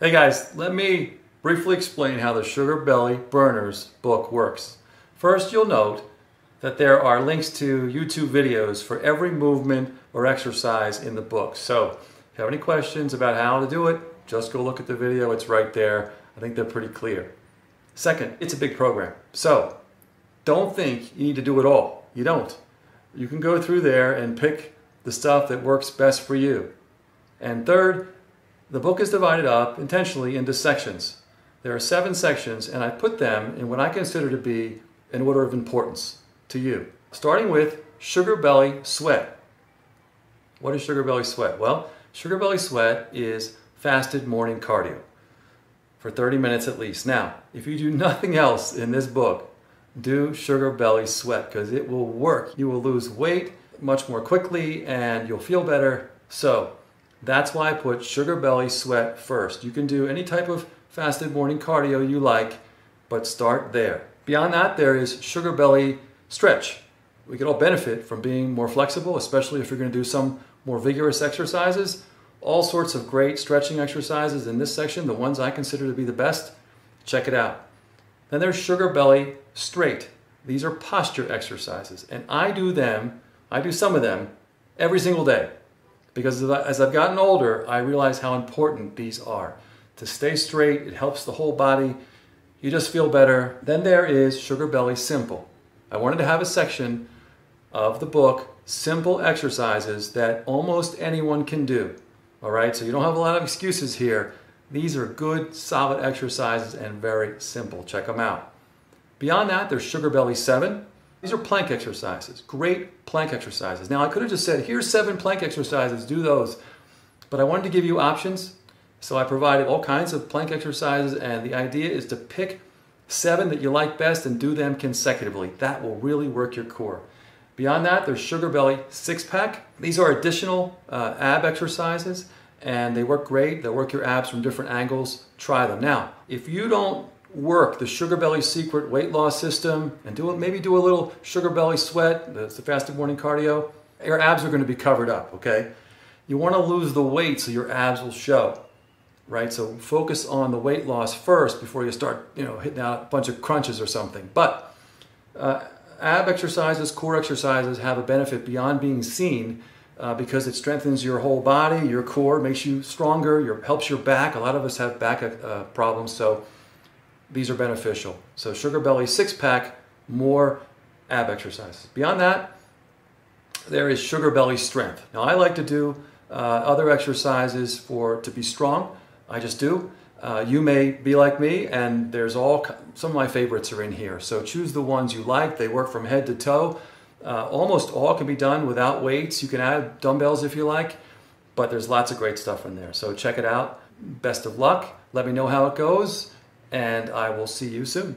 Hey guys, let me briefly explain how the Sugar Belly Burners book works. First, you'll note that there are links to YouTube videos for every movement or exercise in the book. So, if you have any questions about how to do it, just go look at the video. It's right there. I think they're pretty clear. Second, it's a big program. So, don't think you need to do it all. You don't. You can go through there and pick the stuff that works best for you. And third, the book is divided up intentionally into sections. There are seven sections, and I put them in what I consider to be an order of importance to you. Starting with Sugar Belly Sweat. What is Sugar Belly Sweat? Well, Sugar Belly Sweat is fasted morning cardio for 30 minutes at least. Now, if you do nothing else in this book, do Sugar Belly Sweat because it will work. You will lose weight much more quickly and you'll feel better. So, that's why I put Sugar Belly Sweat first. You can do any type of fasted morning cardio you like, but start there. Beyond that, there is Sugar Belly Stretch. We can all benefit from being more flexible, especially if you're going to do some more vigorous exercises. All sorts of great stretching exercises in this section, the ones I consider to be the best. Check it out. Then there's Sugar Belly Straight. These are posture exercises, and I do them, I do some of them every single day. Because as I've gotten older, I realize how important these are. To stay straight, it helps the whole body. You just feel better. Then there is Sugar Belly Simple. I wanted to have a section of the book, simple exercises that almost anyone can do. All right, so you don't have a lot of excuses here. These are good, solid exercises and very simple. Check them out. Beyond that, there's Sugar Belly 7. These are plank exercises, great plank exercises. Now I could have just said, here's seven plank exercises, do those. But I wanted to give you options. So I provided all kinds of plank exercises and the idea is to pick seven that you like best and do them consecutively. That will really work your core. Beyond that, there's Sugar Belly six pack. These are additional uh, ab exercises and they work great. They work your abs from different angles. Try them. Now, if you don't work the Sugar Belly Secret weight loss system and do it. maybe do a little Sugar Belly sweat, that's the fasted morning cardio, your abs are going to be covered up, okay? You want to lose the weight so your abs will show, right? So focus on the weight loss first before you start, you know, hitting out a bunch of crunches or something. But uh, ab exercises, core exercises have a benefit beyond being seen uh, because it strengthens your whole body, your core, makes you stronger, your, helps your back. A lot of us have back uh, problems, so these are beneficial. So Sugar Belly six pack, more ab exercises. Beyond that, there is Sugar Belly strength. Now I like to do uh, other exercises for to be strong. I just do. Uh, you may be like me, and there's all some of my favorites are in here. So choose the ones you like. They work from head to toe. Uh, almost all can be done without weights. You can add dumbbells if you like, but there's lots of great stuff in there. So check it out. Best of luck. Let me know how it goes and I will see you soon.